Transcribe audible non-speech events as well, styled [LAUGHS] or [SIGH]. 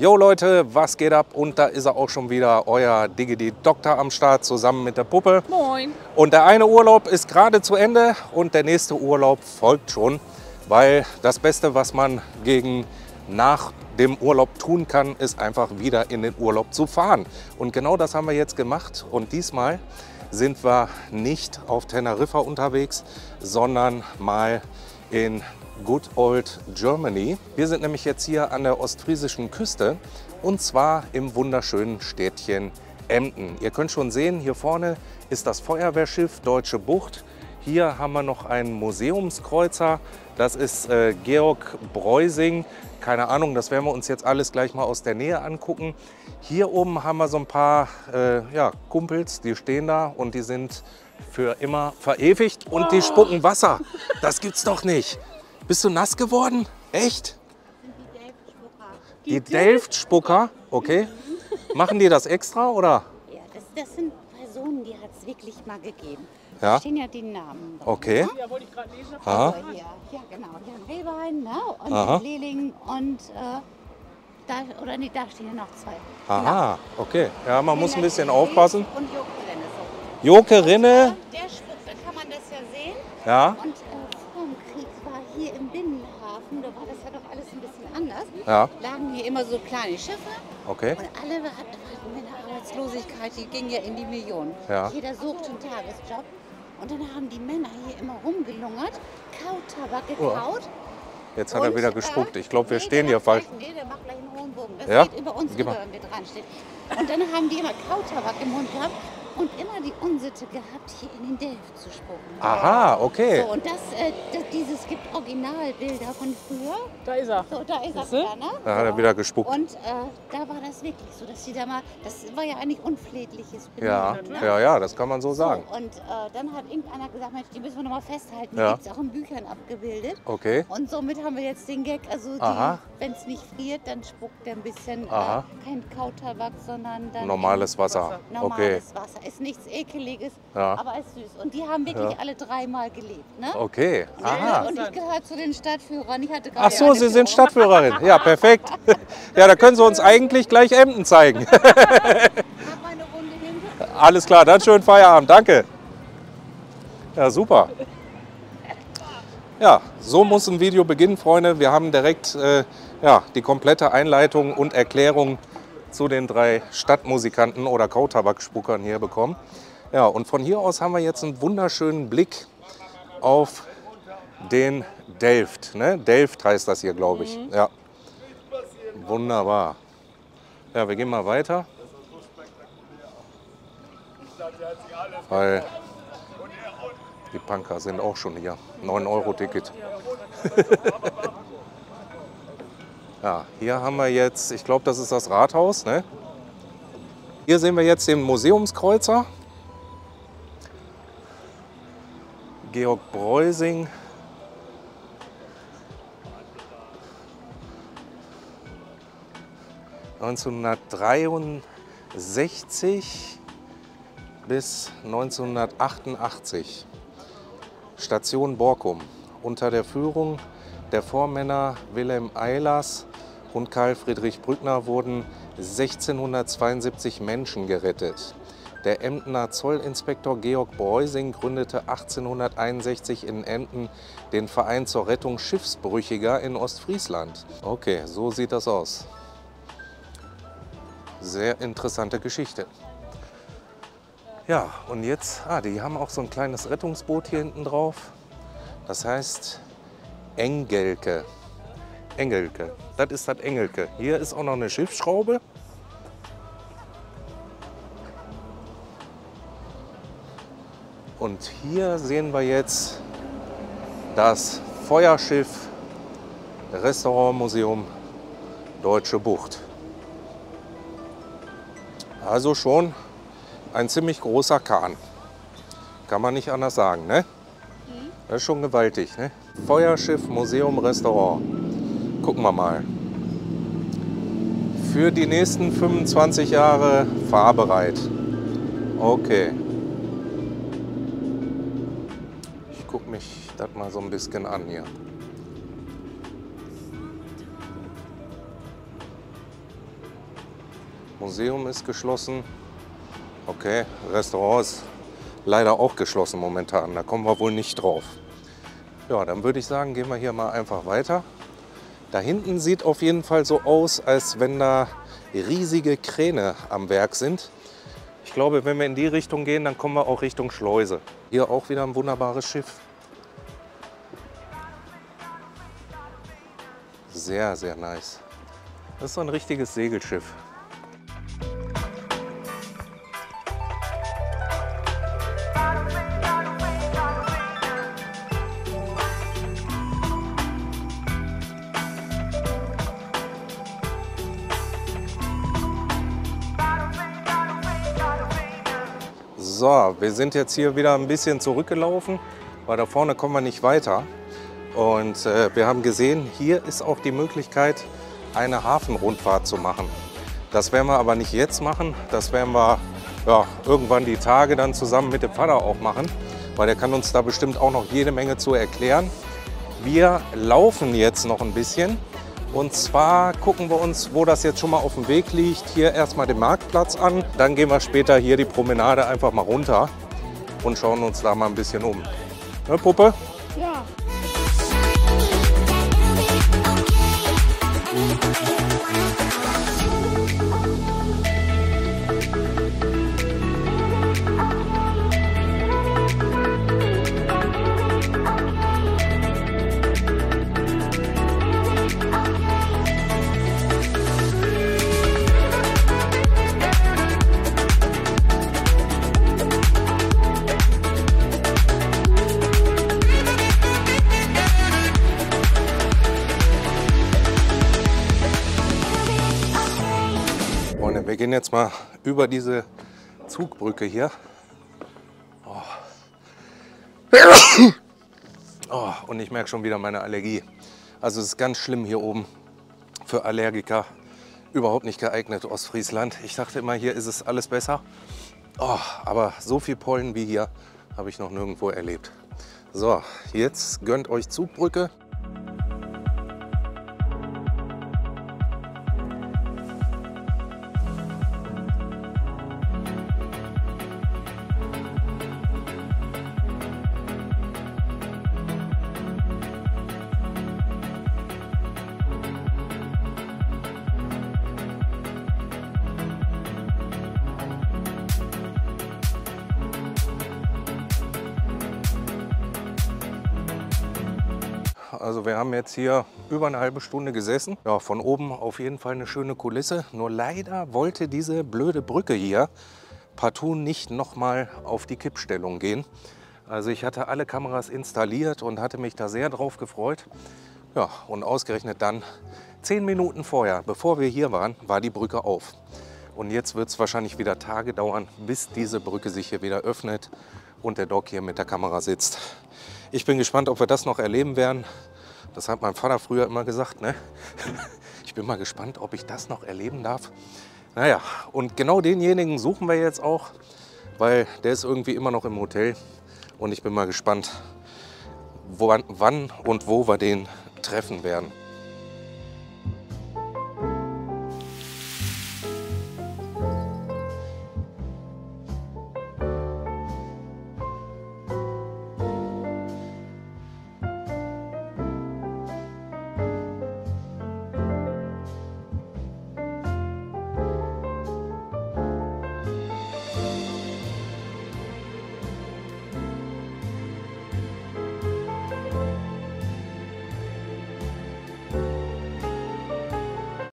Jo Leute, was geht ab? Und da ist er auch schon wieder, euer Digidi Doktor am Start, zusammen mit der Puppe. Moin. Und der eine Urlaub ist gerade zu Ende und der nächste Urlaub folgt schon, weil das Beste, was man gegen nach dem Urlaub tun kann, ist einfach wieder in den Urlaub zu fahren. Und genau das haben wir jetzt gemacht. Und diesmal sind wir nicht auf Teneriffa unterwegs, sondern mal in Good Old Germany. Wir sind nämlich jetzt hier an der ostfriesischen Küste und zwar im wunderschönen Städtchen Emden. Ihr könnt schon sehen, hier vorne ist das Feuerwehrschiff Deutsche Bucht. Hier haben wir noch einen Museumskreuzer. Das ist äh, Georg Breusing. Keine Ahnung, das werden wir uns jetzt alles gleich mal aus der Nähe angucken. Hier oben haben wir so ein paar äh, ja, Kumpels, die stehen da und die sind für immer verewigt und die spucken Wasser. Das gibt's doch nicht. Bist du nass geworden? Echt? Die Delft-Spucker, okay. Machen die das extra oder? Ja, das, das sind Personen, die hat es wirklich mal gegeben. Ja. Da stehen ja die Namen. drauf, Okay. ne? Ja, wollte ich gerade lesen. Aha. Also hier, ja genau, Jan Rehbein ne? und Aha. Leling und äh, da, oder nee, da stehen ja noch zwei. Aha, okay. Ja, man muss ein Lena bisschen aufpassen. Und Joke Renne, so. Joke Rinne, Der spuckt, da kann man das ja sehen. ja, Und äh, vor dem Krieg war hier im Binnenhafen, da war das ja doch alles ein bisschen anders, ja, lagen hier immer so kleine Schiffe okay. Und alle hatten, eine Arbeitslosigkeit, die ging ja in die Millionen. Ja. Jeder suchte einen Tagesjob. Und dann haben die Männer hier immer rumgelungert, Kautabak gekaut. Jetzt hat er und, wieder äh, gespuckt. Ich glaube, wir nee, stehen hier falsch. Nee, der macht gleich einen hohen Bogen. Das Ja? geht über uns Gib rüber, wenn wir dran stehen. Und dann haben die immer Kautabak im Mund gehabt und immer die Unsitte gehabt, hier in den Delft zu spucken. Aha, okay. So, und das, äh, das, dieses gibt Originalbilder von früher. Da ist er. So, da ist er Siehste? wieder, ne? Da hat er wieder gespuckt. Und äh, da war das wirklich so, dass sie da mal, das war ja eigentlich unflätliches Ja, Benehmen, ne? ja, ja, das kann man so sagen. So, und äh, dann hat irgendeiner gesagt, Mensch, die müssen wir nochmal festhalten. Ja. Die gibt es auch in Büchern abgebildet. Okay. Und somit haben wir jetzt den Gag, also wenn es nicht friert, dann spuckt er ein bisschen Aha. äh, kein Kautabak, sondern dann Normales Wasser. Wasser. Okay. normales Wasser. Ist nichts Ekeliges, Ja. aber ist süß. Und die haben wirklich Ja. alle dreimal gelebt. Ne? Okay. Aha. Und ich gehöre zu den Stadtführern. Ich hatte Ach so, Sie sind Führung. Stadtführerin. Ja, perfekt. [LAUGHS] Ja, da können Sie uns eigentlich gleich Emden zeigen. [LAUGHS] Ich habe eine Runde hinter. Alles klar, dann schönen Feierabend. Danke. Ja, super. Ja, so muss ein Video beginnen, Freunde. Wir haben direkt äh, ja, die komplette Einleitung und Erklärung zu den drei Stadtmusikanten oder Kautabakspuckern hier bekommen. Ja, und von hier aus haben wir jetzt einen wunderschönen Blick auf den Delft. Ne? Delft heißt das hier, glaube ich. Ja. Wunderbar. Ja, wir gehen mal weiter. Weil die Punker sind auch schon hier. 9-Euro-Ticket. [LAUGHS] ja, hier haben wir jetzt, ich glaube, das ist das Rathaus. Ne? Hier sehen wir jetzt den Museumskreuzer. Georg Breusing. ...1963 bis 1988. Station Borkum unter der Führung der Vormänner Wilhelm Eilers und Karl Friedrich Brückner wurden 1672 Menschen gerettet. Der Emdener Zollinspektor Georg Breusing gründete 1861 in Emden den Verein zur Rettung Schiffsbrüchiger in Ostfriesland. Okay, so sieht das aus. Sehr interessante Geschichte. Ja, und jetzt, ah, die haben auch so ein kleines Rettungsboot hier hinten drauf. Das heißt Engelke. Engelke. Das ist das Engelke. Hier ist auch noch eine Schiffsschraube. Und hier sehen wir jetzt das Feuerschiff Restaurantmuseum Deutsche Bucht. Also schon ein ziemlich großer Kahn. Kann man nicht anders sagen, ne? Das ist schon gewaltig, ne? Feuerschiff, Museum, Restaurant. Gucken wir mal. Für die nächsten 25 Jahre fahrbereit. Okay. Ich gucke mich das mal so ein bisschen an hier. Museum ist geschlossen. Okay, Restaurant ist leider auch geschlossen momentan. Da kommen wir wohl nicht drauf. Ja, dann würde ich sagen, gehen wir hier mal einfach weiter. Da hinten sieht auf jeden Fall so aus, als wenn da riesige Kräne am Werk sind. Ich glaube, wenn wir in die Richtung gehen, dann kommen wir auch Richtung Schleuse. Hier auch wieder ein wunderbares Schiff. Sehr, sehr nice. Das ist so ein richtiges Segelschiff. So, wir sind jetzt hier wieder ein bisschen zurückgelaufen, weil da vorne kommen wir nicht weiter. Und äh, wir haben gesehen, hier ist auch die Möglichkeit, eine Hafenrundfahrt zu machen. Das werden wir aber nicht jetzt machen, das werden wir ja, irgendwann die Tage dann zusammen mit dem Vater auch machen, weil der kann uns da bestimmt auch noch jede Menge zu erklären. Wir laufen jetzt noch ein bisschen und zwar gucken wir uns, wo das jetzt schon mal auf dem Weg liegt, hier erstmal den Marktplatz an. Dann gehen wir später hier die Promenade einfach mal runter und schauen uns da mal ein bisschen um. Ne, Puppe? Ja. Jetzt mal über diese Zugbrücke hier. Oh. Oh, und ich merke schon wieder meine Allergie. Also es ist ganz schlimm hier oben für Allergiker. Überhaupt nicht geeignet, Ostfriesland. Ich dachte immer, hier ist es alles besser. Oh, aber so viel Pollen wie hier habe ich noch nirgendwo erlebt. So, jetzt gönnt euch Zugbrücke. Also wir haben jetzt hier über eine halbe Stunde gesessen. Ja, von oben auf jeden Fall eine schöne Kulisse. Nur leider wollte diese blöde Brücke hier partout nicht nochmal auf die Kippstellung gehen. Also ich hatte alle Kameras installiert und hatte mich da sehr drauf gefreut. Ja, und ausgerechnet dann zehn Minuten vorher, bevor wir hier waren, war die Brücke auf. Und jetzt wird es wahrscheinlich wieder Tage dauern, bis diese Brücke sich hier wieder öffnet und der Doc hier mit der Kamera sitzt. Ich bin gespannt, ob wir das noch erleben werden. Das hat mein Vater früher immer gesagt. Ne? [LAUGHS] Ich bin mal gespannt, ob ich das noch erleben darf. Naja, und genau denjenigen suchen wir jetzt auch, weil der ist irgendwie immer noch im Hotel. Und ich bin mal gespannt, wann, wann und wo wir den treffen werden.